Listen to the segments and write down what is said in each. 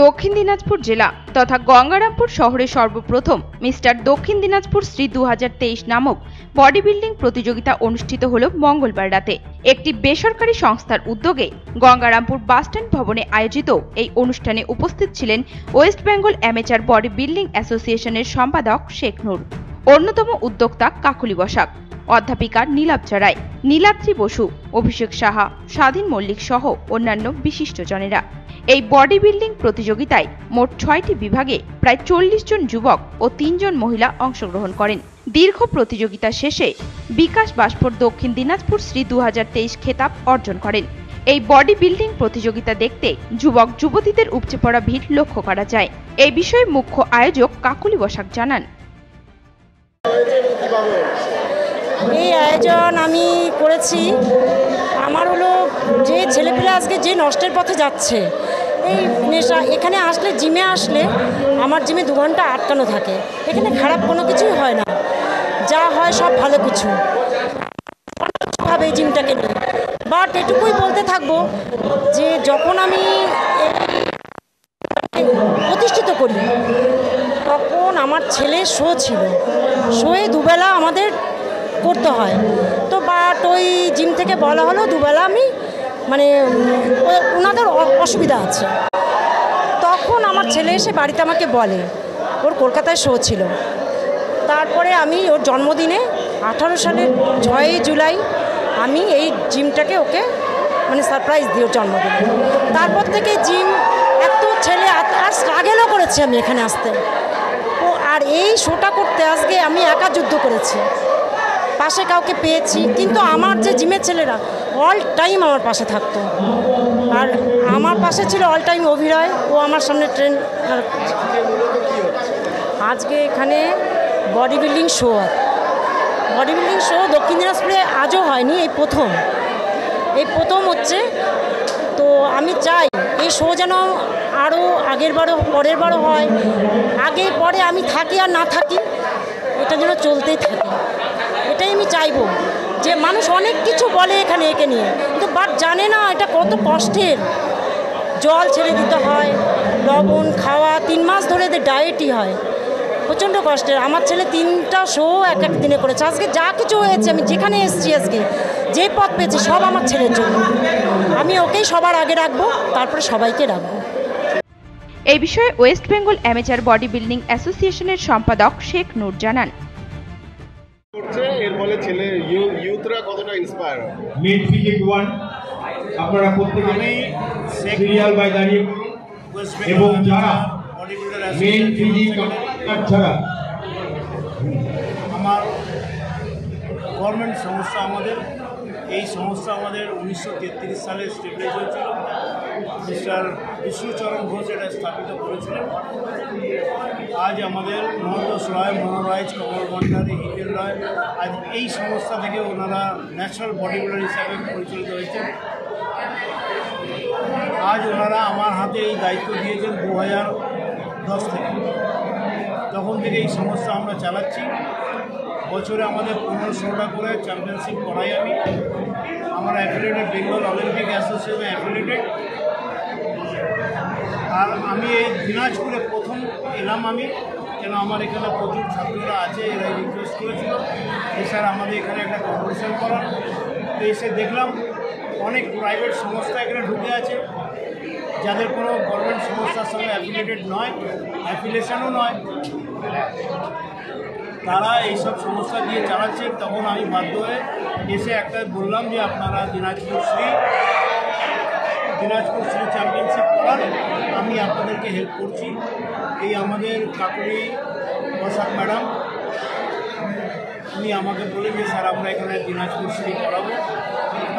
দক্ষিণ দিনাজপুর জেলা তথা গঙ্গারামপুর শহরে সর্বপ্রথম মিস্টার দক্ষিণ দিনাজপুর শ্রী দু হাজার তেইশ নামক বডি বিল্ডিং প্রতিযোগিতা অনুষ্ঠিত হল মঙ্গলবার রাতে। একটি বেসরকারি সংস্থার উদ্যোগে গঙ্গারামপুর বাসস্ট্যান্ড ভবনে আয়োজিত এই অনুষ্ঠানে উপস্থিত ছিলেন West Bengal amateur body building অ্যাসোসিয়েশনের সম্পাদক শেখ নূর, অন্যতম উদ্যোক্তা কাকুলি বসাক, অধ্যাপিকা নীলাব্জা রায় নীলাদ্রি বসু, অভিষেক সাহা, স্বাধীন মল্লিক সহ অন্যান্য বিশিষ্টজনেরা। এই বডি বিল্ডিং প্রতিযোগিতায় মোট ছয়টি বিভাগে প্রায় চল্লিশ জন যুবক ও তিনজন মহিলা অংশগ্রহণ করেন। দীর্ঘ প্রতিযোগিতা শেষে বিকাশ বাসপুর দক্ষিণ দিনাজপুর শ্রী দু হাজার তেইশ খেতাব অর্জন করেন। এই বডি বিল্ডিং প্রতিযোগিতা দেখতে যুবক, যুবতীদের উপচে পড়া ভিড় লক্ষ্য করা যায়। এই বিষয়ে মুখ্য আয়োজক কাকুলি বসাক জানান। এই আয়োজন আমি করেছি। আমার হলো যে ছেলেপিলে আজকে যে নষ্টের পথে যাচ্ছে, এই নেশা, এখানে আসলে জিমে আসলে আমার জিমে দু ঘণ্টা আটকানো থাকে। এখানে খারাপ কোনো কিছুই হয় না। যা হয়, সব ভালো কিছু। ভাবে জিমটাকে নিয়ে বাট এটুকুই বলতে থাকব যে যখন আমি প্রতিষ্ঠিত করি, তখন আমার ছেলে শো ছিল। শোয়ে দুবেলা আমাদের করতে হয়। তো বাট ওই জিম থেকে বলা হলো দুবেলা আমি মানে ওনাদের অসুবিধা আছে। তখন আমার ছেলে এসে বাড়িতে আমাকে বলে, ওর কলকাতায় শো ছিল। তারপরে আমি ওর জন্মদিনে আঠারো সালের ছয়ই জুলাই আমি এই জিমটাকে ওকে মানে সারপ্রাইজ দিই ওর জন্মদিনে। তারপর থেকে জিম এত ছেলে আর স্ট্রাগেলও করেছি আমি এখানে আসতে। ও আর এই শোটা করতে আজকে আমি একা যুদ্ধ করেছি। পাশে কাউকে পেয়েছি, কিন্তু আমার যে জিমের ছেলেরা অল টাইম আমার পাশে থাকতো। আর আমার পাশে ছিল অল টাইম অভিনয় ও আমার সামনে ট্রেন আজকে এখানে body building show body building show দক্ষিণ দিনাজপুরে আজও হয়নি, এই প্রথম। এই প্রথম হচ্ছে, তো আমি চাই এই শো যেন আরও আগের বারও, পরের বারও হয়। আগে পরে আমি থাকি আর না থাকি, এটা যেন চলতেই থাকে। এটাই আমি চাইব যে মানুষ অনেক কিছু বলে এখানে একে নিয়ে, কিন্তু বাট জানে না এটা কত কষ্টের। জল ছেড়ে দিতে হয়, লবণ, খাওয়া, তিন মাস ধরে এদের ডায়েটই হয়। প্রচণ্ড কষ্টের আমার ছেলে তিনটা শো এক এক দিনে করেছে। আজকে যা কিছু হয়েছে আমি যেখানে এসেছি আজকে যে পথ পেয়েছি সব আমার ছেলের জন্য। আমি ওকেই সবার আগে রাখব তারপরে সবাইকে রাখব। এই বিষয়ে West Bengal amateur body building অ্যাসোসিয়েশনের সম্পাদক শেখ নূর জানান। করছে এর ফলে ছেলে ইউথরা কতটা ইন্সপায়ার হয় মিড ফিজিক ওয়ান আপনারা প্রত্যেকে আমি সিরিয়াল বাই দাঁড়িয়ে এবং যারা মেন ফিজিক ছাড়া আমার গভর্নমেন্ট সংস্থা আমাদের, এই সমস্যা আমাদের উনিশশো তেত্রিশ সালে স্টেবলাইজ হয়েছিল। মিস্টার বিষ্ণুচরণ ঘোষ এটা স্থাপিত করেছিলেন। আজ আমাদের মহন্তোষ রয় মনোরাইজ কমল ভণ্ডারী হিটেল রায়, আজ এই সংস্থা থেকে ওনারা ন্যাশনাল বডি বিল্ডার হিসাবে পরিচালিত হয়েছেন। আজ ওনারা আমার হাতে এই দায়িত্ব দিয়েছেন দু হাজার দশ থেকে। তখন থেকে এই সমস্যা আমরা চালাচ্ছি। বছরে আমাদের পনেরো ষোলোটা করে চ্যাম্পিয়নশিপ করাই আমি। আমার affiliated Bengal Olympic association affiliated আর আমি এই দিনাজপুরে প্রথম এলাম আমি। কেন আমার এখানে প্রচুর ছাত্ররা আছে, এরা রিকোয়েস্ট করেছিল। স্যার, আমাদের এখানে একটা কম্পিটিশন করার তো এসে দেখলাম, অনেক প্রাইভেট সংস্থা এখানে ঢুকে আছে। যাদের কোনো গভর্নমেন্ট সংস্থার সঙ্গে অ্যাফিলিয়েটেড নয় অ্যাফিলিয়েশনও নয়, তারা এইসব সমস্যা দিয়ে চালাচ্ছে, তখন আমি বাধ্য হয়ে এসে একটা বললাম যে আপনারা দিনাজপুর শ্রী দিনাজপুর শ্রী চ্যাম্পিয়নশিপ করান, আমি আপনাদেরকে হেল্প করছি। এই আমাদের কাকুরি বসাক ম্যাডাম উনি আমাকে বলে যে স্যার, আমরা এখানে দিনাজপুর শ্রী করাবো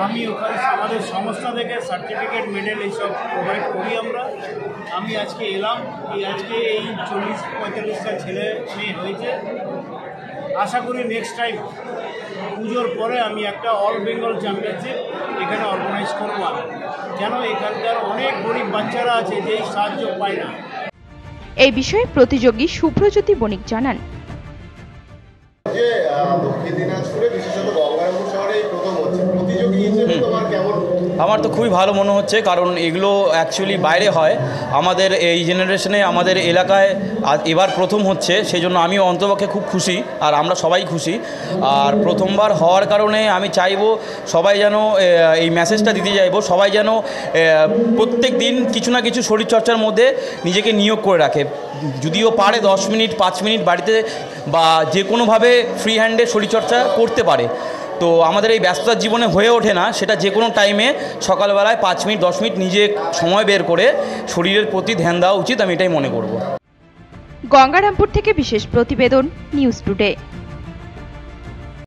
আমি ওখানে আমাদের সংস্থা থেকে সার্টিফিকেট মেডেল এইসব প্রোভাইড করি আমরা। আমি আজকে এলাম, এই আজকে এই চল্লিশ, পঁয়তাল্লিশটা ছেলে মেয়ে হয়েছে। আশা করি নেক্সট টাইম পুজোর পরে আমি একটা অল বেঙ্গল চ্যাম্পিয়নশিপ এখানে অর্গানাইজ করব যেন এখানকার অনেক গরিব বাচ্চারা আছে, যেই সাহায্য পায় না। এই বিষয়ে প্রতিযোগী শুভ্রজ্যোতি বণিক জানান। যে দক্ষিণ দিনাজপুরে বিশেষত গঙ্গারামপুর শহরে এই প্রথম হচ্ছে প্রতিযোগী হিসেবে তোমার কেমন আমার তো খুবই ভালো মনে হচ্ছে, কারণ এগুলো অ্যাকচুয়ালি বাইরে হয়। আমাদের এই জেনারেশনে আমাদের এলাকায় এবার প্রথম হচ্ছে সেই জন্য আমি অন্তপক্ষে খুব খুশি, আর আমরা সবাই খুশি। আর প্রথমবার হওয়ার কারণে আমি চাইব সবাই যেন এই মেসেজটা দিতে চাইব, সবাই যেন প্রত্যেক দিন কিছু না কিছু শরীরচর্চার মধ্যে নিজেকে নিয়োগ করে রাখে। যদিও পারে দশ মিনিট, পাঁচ মিনিট বাড়িতে বা যে কোনোভাবে ফ্রি হ্যান্ডে শরীরচর্চা করতে পারে। তো আমাদের এই ব্যস্ততার জীবনে হয়ে ওঠে না, সেটা যে কোনো টাইমে সকালবেলায় পাঁচ মিনিট, দশ মিনিট নিজে সময় বের করে শরীরের প্রতি ধ্যান দেওয়া উচিত, আমি এটাই মনে করব। গঙ্গারামপুর থেকে বিশেষ প্রতিবেদন নিউজ টুডে